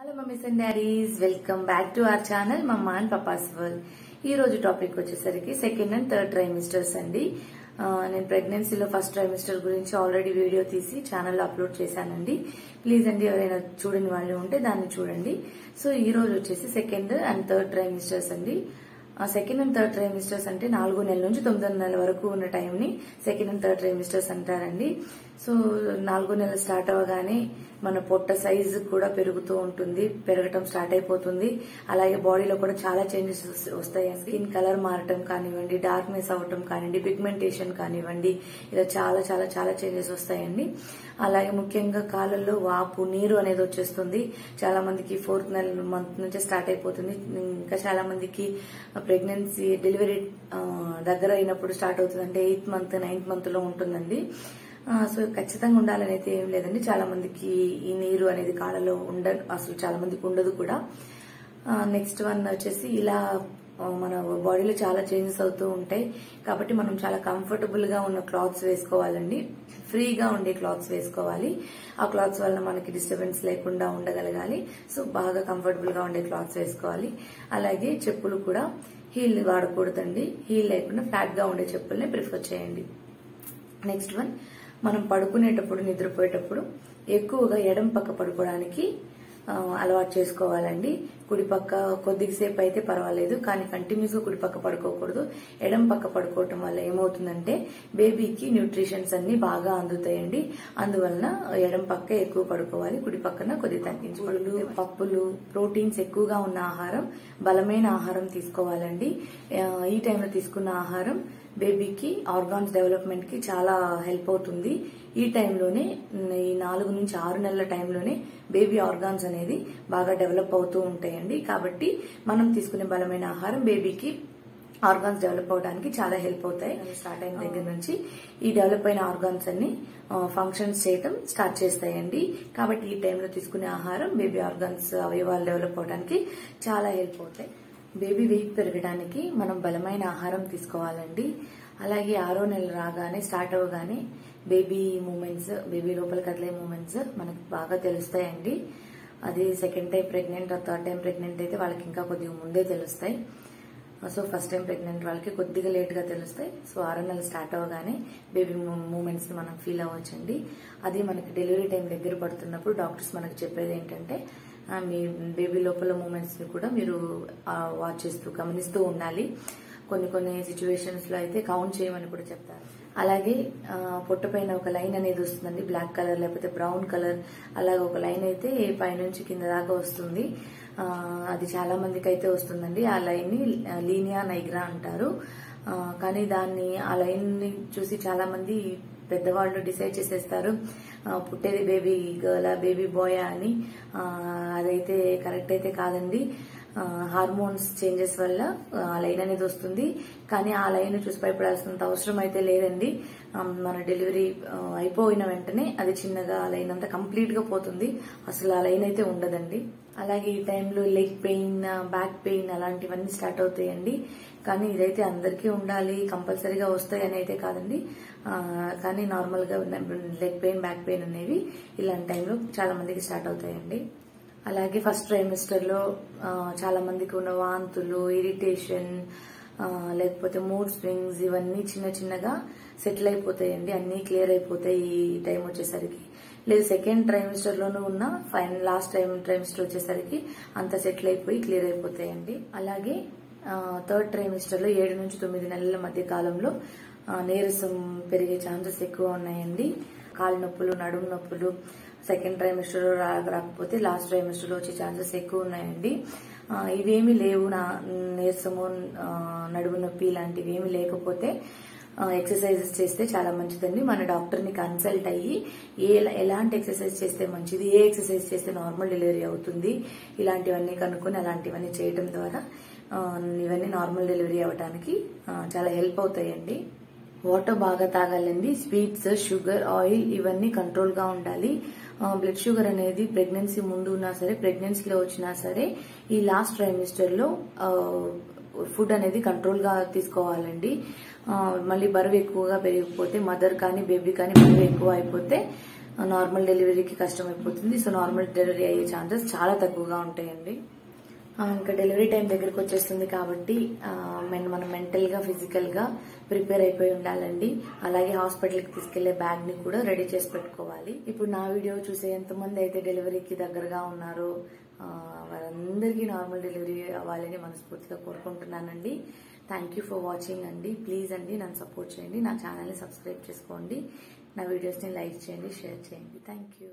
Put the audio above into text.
Hello mummies and daddies welcome back to our channel mumma and papas world ఈ రోజు topic వచ్చేసరికి second and third trimesters అండి. నేను ప్రెగ్నెన్సీలో ఫస్ట్ ట్రైమిస్టర్ గురించి ఆల్రెడీ వీడియో తీసి ఛానల్లో అప్లోడ్ చేశానండి. ప్లీజ్ అండి ఎవరైనా చూడని వాళ్ళు ఉంటే దాన్ని చూడండి. సో ఈ రోజు వచ్చేసి సెకండ్ అండ్ థర్డ్ ట్రైమిస్టర్స్ అండి. సెకండ్ అండ్ థర్డ్ ట్రైమిస్టర్స్ అంటే నాలుగో నెల నుంచి తొమ్మిదో నెలల వరకు ఉన్న టైంని సెకండ్ అండ్ థర్డ్ ట్రైమిస్టర్స్ అంటారండి. సో నాలుగో నెల స్టార్ట్ అవ్వగానే మన పొట్ట సైజు కూడా పెరుగుతూ ఉంటుంది పెరగటం స్టార్ట్ అయిపోతుంది. అలాగే బాడీలో కూడా చాలా చేంజెస్ వస్తాయి. స్కిన్ కలర్ మారటం కానివ్వండి డార్క్నెస్ అవటం కానివ్వండి పిగ్మెంటేషన్ కానివ్వండి ఇలా చాలా చాలా చాలా చేంజెస్ వస్తాయండి. అలాగే ముఖ్యంగా కాళ్ళల్లో వాపు నీరు అనేది వచ్చేస్తుంది. చాలా మందికి ఫోర్త్ నెల మంత్ నుంచే స్టార్ట్ అయిపోతుంది. ఇంకా చాలా మందికి ప్రెగ్నెన్సీ డెలివరీ దగ్గర అయినప్పుడు స్టార్ట్ అవుతుంది అంటే ఎయిత్ మంత్ నైన్త్ మంత్లో ఉంటుందండి. సో ఖచ్చితంగా ఉండాలని అయితే ఏం లేదండి. చాలా మందికి ఈ నీరు అనేది కాళ్ళలో ఉండ అసలు చాలా మందికి ఉండదు కూడా. నెక్స్ట్ వన్ వచ్చేసి ఇలా మన బాడీలో చాలా చేంజెస్ అవుతూ ఉంటాయి. కాబట్టి మనం చాలా కంఫర్టబుల్గా ఉన్న క్లాత్స్ వేసుకోవాలండి. ఫ్రీగా ఉండే క్లాత్స్ వేసుకోవాలి. ఆ క్లాత్స్ వల్ల మనకి డిస్టర్బెన్స్ లేకుండా ఉండగలగాలి. సో బాగా కంఫర్టబుల్గా ఉండే క్లాత్స్ వేసుకోవాలి. అలాగే చెప్పులు కూడా హీల్ వాడకూడదండి. హీల్ లేకుండా ఫ్లాట్గా ఉండే చెప్పుల్ని ప్రిఫర్ చేయండి. నెక్స్ట్ వన్ మనం పడుకునేటప్పుడు నిద్రపోయేటప్పుడు ఎక్కువగా ఎడం పక్క పడుకోవడానికి అలవాటు చేసుకోవాలండి. కుడి పక్క కొద్దిసేపు అయితే పర్వాలేదు కానీ కంటిన్యూస్గా కుడి పక్క పడుకోకూడదు. ఎడం పక్క పడుకోవటం వల్ల ఏమవుతుందంటే బేబీకి న్యూట్రిషన్స్ అన్ని బాగా అందుతాయండి. అందువలన ఎడం పక్క ఎక్కువ పడుకోవాలి కుడి పక్కన కొద్దిగా తగ్గించుకోవాలి. పప్పులు ప్రోటీన్స్ ఎక్కువగా ఉన్న ఆహారం బలమైన ఆహారం తీసుకోవాలండి. ఈ టైంలో తీసుకున్న ఆహారం బేబీకి ఆర్గాన్స్ డెవలప్మెంట్కి చాలా హెల్ప్ అవుతుంది. ఈ టైంలోనే ఈ నాలుగు నుంచి ఆరు నెలల టైంలోనే బేబీ ఆర్గాన్స్ అనేది బాగా డెవలప్ అవుతూ ఉంటాయండి. కాబట్టి మనం తీసుకునే బలమైన ఆహారం బేబీకి ఆర్గాన్స్ డెవలప్ అవడానికి చాలా హెల్ప్ అవుతాయి. స్టార్ట్ అయిన దగ్గర నుంచి ఈ డెవలప్ అయిన ఆర్గాన్స్ అన్ని ఫంక్షన్స్ చేయటం స్టార్ట్ చేస్తాయండి. కాబట్టి ఈ టైంలో తీసుకునే ఆహారం బేబీ ఆర్గాన్స్ అవయవాలు డెవలప్ అవడానికి చాలా హెల్ప్ అవుతాయి. బేబీ వెయిట్ పెరగడానికి మనం బలమైన ఆహారం తీసుకోవాలండి. అలాగే ఆరో నెల రాగానే స్టార్ట్ అవ్వగానే బేబీ మూమెంట్స్ బేబీ లోపల కదిలే మూమెంట్స్ మనకు బాగా తెలుస్తాయండి. అది second time pregnant third time pregnant అయితే వాళ్ళకి ఇంకా కొద్దిగా ముందే తెలుస్తాయి. సో ఫస్ట్ టైం ప్రెగ్నెంట్ వాళ్ళకి కొద్దిగా లేట్గా తెలుస్తాయి. సో ఆరు నెలలు స్టార్ట్ అవ్వగానే బేబీ మూమెంట్స్ని మనం ఫీల్ అవ్వచ్చండి. అది మనకి డెలివరీ టైం దగ్గర పడుతున్నప్పుడు డాక్టర్స్ మనకు చెప్పేది ఏంటంటే మీ బేబీ లోపల మూమెంట్స్ని కూడా మీరు వాచ్ చేస్తూ గమనిస్తూ ఉండాలి. కొన్ని కొన్ని సిచ్యువేషన్స్లో అయితే కౌంట్ చేయమని కూడా చెప్తారు. అలాగే పొట్టు పైన ఒక లైన్ అనేది వస్తుందండి బ్లాక్ కలర్ లేకపోతే బ్రౌన్ కలర్ అలాగే ఒక లైన్ అయితే పైనుంచి కింద దాకా వస్తుంది. అది చాలా మందికి అయితే వస్తుందండి ఆ లైన్ని లీనియా నైగ్రా అంటారు. కానీ దాన్ని ఆ లైన్ని చూసి చాలా మంది పెద్దవాళ్ళు డిసైడ్ చేసేస్తారు పుట్టేది బేబీ గర్ల్ బేబీ బాయ్ అని. అదైతే కరెక్ట్ అయితే కాదండి. హార్మోన్స్ చేంజెస్ వల్ల ఆ లైన్ అనేది వస్తుంది. కానీ ఆ లైన్ చూసి భయపడాల్సినంత అవసరం అయితే లేదండి. మన డెలివరీ అయిపోయిన వెంటనే అది చిన్నగా ఆ లైన్ అంతా కంప్లీట్గా పోతుంది. అసలు ఆ లైన్ అయితే ఉండదండి. అలాగే ఈ టైంలో లెగ్ పెయిన్ బ్యాక్ పెయిన్ అలాంటివన్నీ స్టార్ట్ అవుతాయండి. కానీ ఇదైతే అందరికీ ఉండాలి కంపల్సరీగా వస్తాయి అని అయితే కాదండి. కానీ నార్మల్గా లెగ్ పెయిన్ బ్యాక్ పెయిన్ అనేవి ఇలాంటి టైంలో చాలా మందికి స్టార్ట్ అవుతాయండి. అలాగే ఫస్ట్ ట్రైమిస్టర్లో చాలామందికి చాలా మందికి ఉన్న వాంతులు ఇరిటేషన్ లేకపోతే మూడ్ స్వింగ్స్ ఇవన్నీ చిన్న చిన్నగా సెటిల్ అయిపోతాయండి. అన్నీ క్లియర్ అయిపోతాయి ఈ టైం వచ్చేసరికి. లేదు సెకండ్ ట్రైమిస్టర్లోనూ ఉన్న ఫైనల్ లాస్ట్ టైం ట్రైమిస్టర్ వచ్చేసరికి అంత సెటిల్ అయిపోయి క్లియర్ అయిపోతాయండి. అలాగే థర్డ్ ట్రైమిస్టర్లో ఏడు నుంచి తొమ్మిది నెలల మధ్య కాలంలో నీరసం పెరిగే ఛాన్సెస్ ఎక్కువ ఉన్నాయండి. కాళ్ళ నొప్పులు నడుము నొప్పులు సెకండ్ ట్రైమిస్టర్ రా- రాకపోతే లాస్ట్ ట్రైమిస్టర్లో వచ్చే ఛాన్సెస్ ఎక్కువ ఉన్నాయండి. ఇవేమి ఇవేమీ లేవు నా నీరసము నడుము నొప్పి ఇలాంటివి ఏమీ లేకపోతే ఎక్సర్సైజెస్ చేస్తే చాలా మంచిదండి. మన డాక్టర్ని కన్సల్ట్ అయ్యి ఏ ఎలాంటి ఎక్సర్సైజ్ చేస్తే మంచిది ఏ ఎక్సర్సైజ్ చేస్తే నార్మల్ డెలివరీ అవుతుంది ఇలాంటివన్నీ కనుక్కొని అలాంటివన్నీ చేయడం ద్వారా ఇవన్నీ నార్మల్ డెలివరీ అవ్వడానికి చాలా హెల్ప్ అవుతాయండి. వాటర్ బాగా తాగాలండి. స్వీట్స్ షుగర్ ఆయిల్ ఇవన్నీ కంట్రోల్గా ఉండాలి. బ్లడ్ షుగర్ అనేది ప్రెగ్నెన్సీ ముందు ఉన్నా సరే ప్రెగ్నెన్సీలో వచ్చినా సరే ఈ లాస్ట్ ట్రైమిస్టర్లో ఫుడ్ అనేది కంట్రోల్గా తీసుకోవాలండి. మళ్ళీ బరువు ఎక్కువగా పెరిగిపోతే మదర్ కానీ బేబీ కానీ బరువు ఎక్కువ అయిపోతే నార్మల్ డెలివరీకి కష్టం అయిపోతుంది సో నార్మల్ డెలివరీ అయ్యే ఛాన్సెస్ చాలా తక్కువగా ఉంటాయండి. ఇంకా డెలివరీ టైం దగ్గరకు వచ్చేస్తుంది కాబట్టి మనం మెంటల్గా ఫిజికల్గా ప్రిపేర్ అయిపోయి ఉండాలండి. అలాగే హాస్పిటల్కి తీసుకెళ్ళే బ్యాగ్ని కూడా రెడీ చేసి పెట్టుకోవాలి. ఇప్పుడు నా వీడియో చూసే ఎంతమంది అయితే డెలివరీకి దగ్గరగా ఉన్నారో వారందరికీ నార్మల్ డెలివరీ అవ్వాలని మనస్ఫూర్తిగా కోరుకుంటున్నానండి. థ్యాంక్ యూ ఫర్ వాచింగ్ అండి. ప్లీజ్ అండి నన్ను సపోర్ట్ చేయండి. నా ఛానల్ని సబ్స్క్రైబ్ చేసుకోండి. నా వీడియోస్ని లైక్ చేయండి షేర్ చేయండి. Thank you